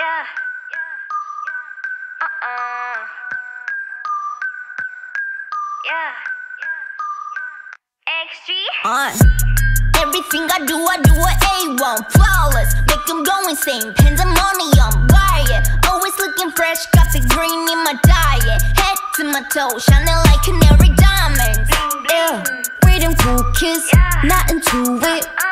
Yeah. Uh-uh. Yeah. XG. on. Everything I do, I do a A1 Flawless, make them go insane. Pandemonium, riot. Always looking fresh, got the green in my diet. Head to my toe, shining like canary diamonds. Yeah, freedom cool kiss, not into it uh-uh.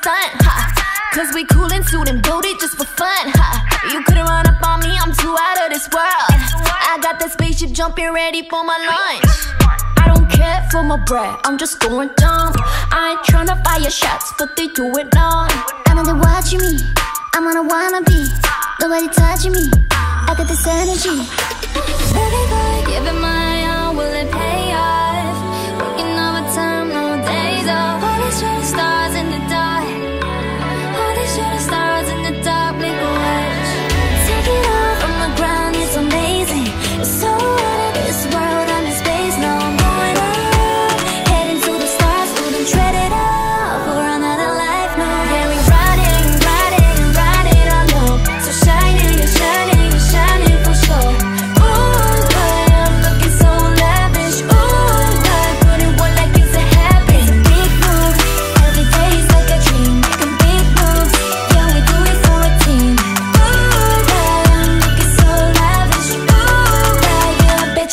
Stunt, ha. Cause we cool and suit and booty just for fun, ha. You couldn't run up on me, I'm too out of this world. I got that spaceship jumping ready for my lunch. I don't care for my bread, I'm just going dumb. I ain't tryna fire shots, but they do it long. I know they're watching me. I'm on a wanna be. Nobody touching me. I got this energy.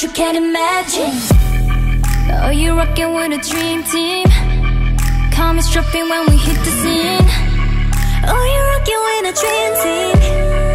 You can't imagine. Oh, you're rocking with a dream team. Call me strapping when we hit the scene. Oh, you're rocking with a dream team.